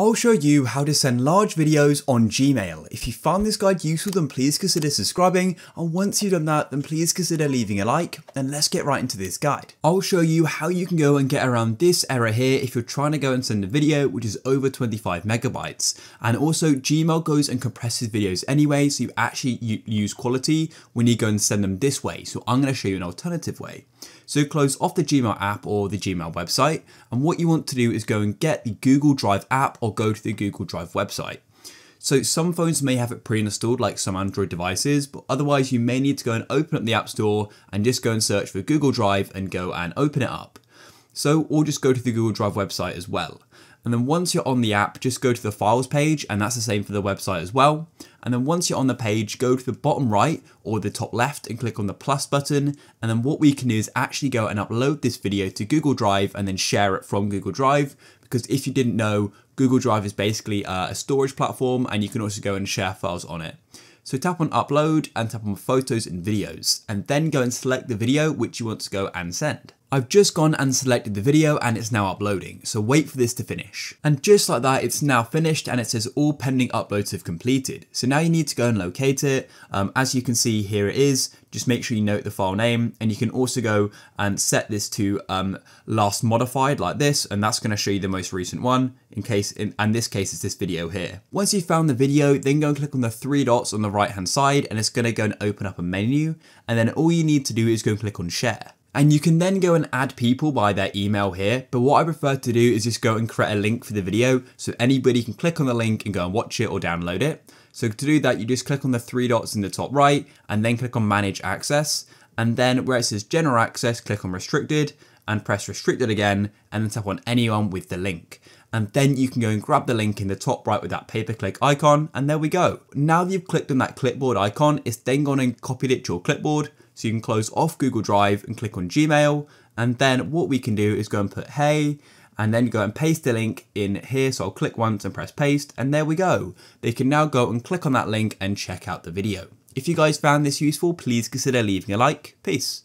I'll show you how to send large videos on Gmail. If you found this guide useful then please consider subscribing and once you've done that then please consider leaving a like and let's get right into this guide. I'll show you how you can go and get around this error here if you're trying to go and send a video which is over 25 megabytes and also Gmail goes and compresses videos anyway so you actually use quality when you go and send them this way so I'm going to show you an alternative way. So close off the Gmail app or the Gmail website. And what you want to do is go and get the Google Drive app or go to the Google Drive website. So some phones may have it pre-installed like some Android devices, but otherwise you may need to go and open up the App Store and just go and search for Google Drive and go and open it up. So, or just go to the Google Drive website as well. And then once you're on the app, just go to the files page, and that's the same for the website as well. And then once you're on the page, go to the bottom right or the top left and click on the plus button. And then what we can do is actually go and upload this video to Google Drive and then share it from Google Drive. Because if you didn't know, Google Drive is basically uh, a storage platform and you can also go and share files on it. So tap on upload and tap on photos and videos and then go and select the video which you want to go and send. I've just gone and selected the video and it's now uploading, so wait for this to finish. And just like that, it's now finished and it says all pending uploads have completed. So now you need to go and locate it. Um, as you can see, here it is. Just make sure you note the file name and you can also go and set this to um, last modified like this, and that's gonna show you the most recent one in case, in, and this case is this video here. Once you've found the video, then go and click on the three dots on the right hand side and it's gonna go and open up a menu. And then all you need to do is go and click on share. And you can then go and add people by their email here, but what I prefer to do is just go and create a link for the video so anybody can click on the link and go and watch it or download it. So to do that, you just click on the three dots in the top right and then click on manage access. And then where it says general access, click on restricted and press restricted again and then tap on anyone with the link. And then you can go and grab the link in the top right with that paperclip icon and there we go. Now that you've clicked on that clipboard icon, it's then gone and copied it to your clipboard so you can close off Google Drive and click on Gmail. And then what we can do is go and put hey, and then go and paste the link in here. So I'll click once and press paste, and there we go. They can now go and click on that link and check out the video. If you guys found this useful, please consider leaving a like. Peace.